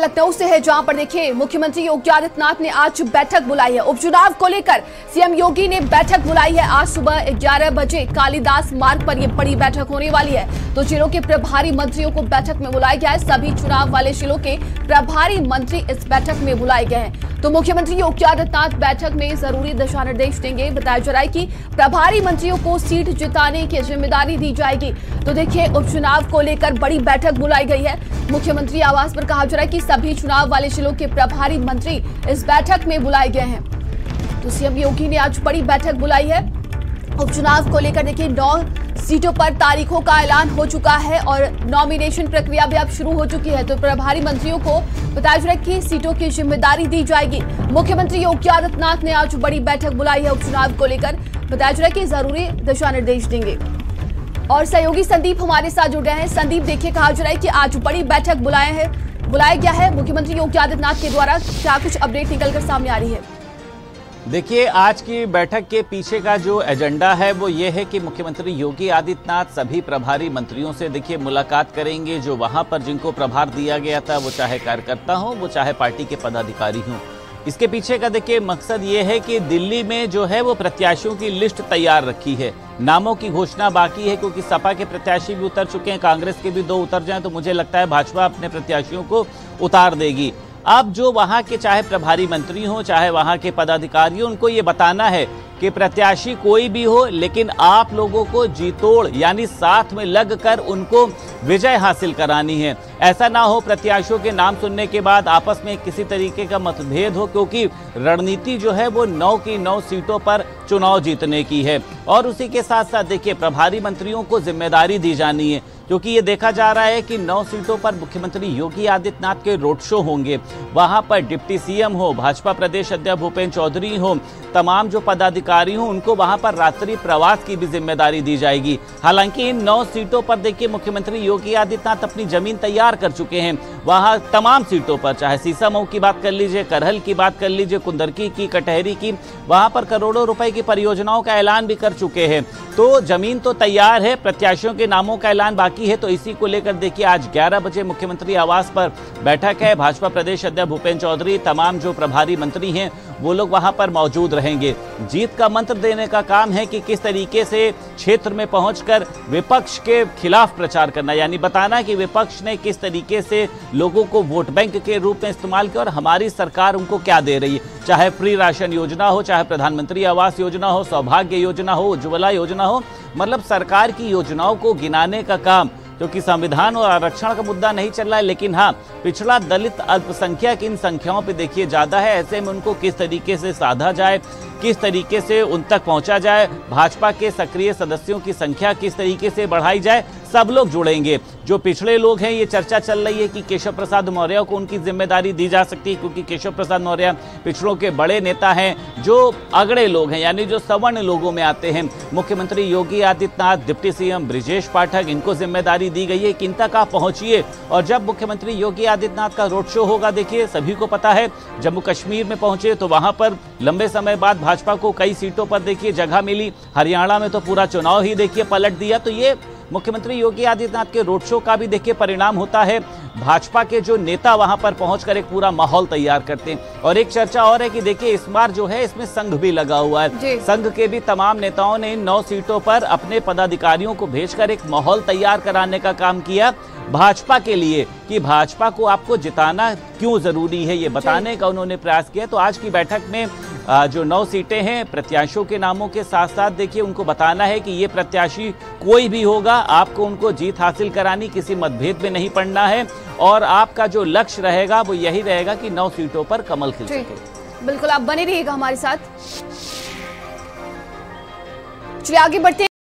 लखनऊ से है, जहाँ पर देखिए, मुख्यमंत्री योगी आदित्यनाथ ने आज बैठक बुलाई है। उपचुनाव को लेकर सीएम योगी ने बैठक बुलाई है। आज सुबह 11 बजे कालीदास मार्ग पर यह बड़ी बैठक होने वाली है। तो जिलों के प्रभारी मंत्रियों को बैठक में बुलाया गया है। सभी चुनाव वाले जिलों के प्रभारी मंत्री इस बैठक में बुलाए गए हैं। तो मुख्यमंत्री योगी आदित्यनाथ बैठक में ज़रूरी दिशा निर्देश देंगे। बताया जा रहा है कि प्रभारी मंत्रियों को सीट जिताने की ज़िम्मेदारी दी जाएगी। तो देखिए, उपचुनाव को लेकर बड़ी बैठक बुलाई गई है। मुख्यमंत्री आवास पर कहा जा रहा है कि सभी चुनाव वाले जिलों के प्रभारी मंत्री इस बैठक में बुलाए गए हैं। तो सीएम योगी ने आज बड़ी बैठक बुलाई है। उपचुनाव को लेकर देखिए, नौ सीटों पर तारीखों का ऐलान हो चुका है और नॉमिनेशन प्रक्रिया भी अब शुरू हो चुकी है। तो प्रभारी मंत्रियों को बताया जा रहा है कि सीटों की ज़िम्मेदारी दी जाएगी। मुख्यमंत्री योगी आदित्यनाथ ने आज बड़ी बैठक बुलाई है उपचुनाव को लेकर। बताया जा रहा है कि ज़रूरी दिशा निर्देश देंगे। और सहयोगी संदीप हमारे साथ जुड़ गए हैं। संदीप, देखिए, कहा जा रहा है कि आज बड़ी बैठक बुलाए है, बुलाया गया है। मुख्यमंत्री योगी आदित्यनाथ के द्वारा क्या कुछ अपडेट निकलकर सामने आ रही है? देखिए, आज की बैठक के पीछे का जो एजेंडा है, वो ये है कि मुख्यमंत्री योगी आदित्यनाथ सभी प्रभारी मंत्रियों से देखिए, मुलाकात करेंगे। जो वहाँ पर जिनको प्रभार दिया गया था, वो चाहे कार्यकर्ता हो, वो चाहे पार्टी के पदाधिकारी हों। इसके पीछे का देखिए, मकसद ये है कि दिल्ली में जो है, वो प्रत्याशियों की लिस्ट तैयार रखी है। नामों की घोषणा बाकी है, क्योंकि सपा के प्रत्याशी भी उतर चुके हैं, कांग्रेस के भी दो उतर जाएँ तो मुझे लगता है भाजपा अपने प्रत्याशियों को उतार देगी। अब जो वहाँ के चाहे प्रभारी मंत्री हो, चाहे वहाँ के पदाधिकारी उनको ये बताना है कि प्रत्याशी कोई भी हो, लेकिन आप लोगों को जीतोड़, यानी साथ में लगकर उनको विजय हासिल करानी है। ऐसा ना हो प्रत्याशियों के नाम सुनने के बाद आपस में किसी तरीके का मतभेद हो, क्योंकि रणनीति जो है वो नौ की नौ सीटों पर चुनाव जीतने की है। और उसी के साथ साथ देखिए, प्रभारी मंत्रियों को ज़िम्मेदारी दी जानी है, क्योंकि ये देखा जा रहा है कि नौ सीटों पर मुख्यमंत्री योगी आदित्यनाथ के रोड शो होंगे। वहाँ पर डिप्टी सीएम हो, भाजपा प्रदेश अध्यक्ष भूपेन्द्र चौधरी हो, तमाम जो पदाधिकारी हों, उनको वहाँ पर रात्रि प्रवास की भी ज़िम्मेदारी दी जाएगी। हालाँकि इन नौ सीटों पर देखिए, मुख्यमंत्री योगी आदित्यनाथ अपनी ज़मीन तैयार कर चुके हैं। वहाँ तमाम सीटों पर, चाहे सीसामऊ की बात कर लीजिए, करहल की बात कर लीजिए, कुंदरकी की, कटहरी की, वहाँ पर करोड़ों रुपए की परियोजनाओं का ऐलान भी कर चुके हैं। तो ज़मीन तो तैयार है, प्रत्याशियों के नामों का ऐलान बाकी है तो इसी को लेकर देखिए, आज 11 बजे मुख्यमंत्री आवास पर बैठक है। भाजपा प्रदेश अध्यक्ष भूपेन्द्र चौधरी, तमाम जो प्रभारी मंत्री हैं, वो लोग वहाँ पर मौजूद रहेंगे। जीत का मंत्र देने का काम है कि किस तरीके से क्षेत्र में पहुंचकर विपक्ष के खिलाफ प्रचार करना, यानी बताना कि विपक्ष ने किस तरीके से लोगों को वोट बैंक के रूप में इस्तेमाल किया और हमारी सरकार उनको क्या दे रही है। चाहे फ्री राशन योजना हो, चाहे प्रधानमंत्री आवास योजना हो, सौभाग्य योजना हो, उज्ज्वला योजना हो मतलब सरकार की योजनाओं को गिनाने का काम, क्योंकि संविधान और आरक्षण का मुद्दा नहीं चल रहा है, लेकिन हाँ पिछड़ा दलित अल्पसंख्यक इन संख्याओं पे देखिए, ज़्यादा है, ऐसे में उनको किस तरीके से साधा जाए किस तरीके से उन तक पहुँचा जाए, भाजपा के सक्रिय सदस्यों की संख्या किस तरीके से बढ़ाई जाए, सब लोग जुड़ेंगे। जो पिछड़े लोग हैं, ये चर्चा चल रही है कि केशव प्रसाद मौर्य को उनकी ज़िम्मेदारी दी जा सकती है, क्योंकि केशव प्रसाद मौर्य पिछड़ों के बड़े नेता हैं, जो अगड़े लोग हैं, यानी जो सवर्ण लोगों में आते हैं। मुख्यमंत्री योगी आदित्यनाथ, डिप्टी सीएम ब्रिजेश पाठक, इनको ज़िम्मेदारी दी गई है कि इन तक आप पहुंचिए। और जब मुख्यमंत्री योगी आदित्यनाथ का रोड शो होगा, देखिए, सभी को पता है, जम्मू कश्मीर में पहुँचे तो वहाँ पर लंबे समय बाद भाजपा को कई सीटों पर देखिए जगह मिली। हरियाणा में तो पूरा चुनाव ही देखिए पलट दिया। तो ये मुख्यमंत्री योगी आदित्यनाथ के रोड शो का भी देखिए परिणाम होता है। भाजपा के जो नेता वहाँ पर पहुंचकर एक पूरा माहौल तैयार करते हैं। और एक चर्चा और है कि देखिए इस बार जो है इसमें संघ भी लगा हुआ है। संघ के भी तमाम नेताओं ने इन नौ सीटों पर अपने पदाधिकारियों को भेजकर एक माहौल तैयार कराने का काम किया। भाजपा के लिए कि भाजपा को आपको जिताना क्यों ज़रूरी है ये बताने का उन्होंने प्रयास किया। तो आज की बैठक में जो नौ सीटें हैं प्रत्याशियों के नामों के साथ साथ देखिए उनको बताना है कि ये प्रत्याशी कोई भी होगा आपको उनको जीत हासिल करानी किसी मतभेद में नहीं पड़ना है। और आपका जो लक्ष्य रहेगा वो यही रहेगा कि नौ सीटों पर कमल खिल सके। बिल्कुल आप बने रहिएगा हमारे साथ। चलिए आगे बढ़ते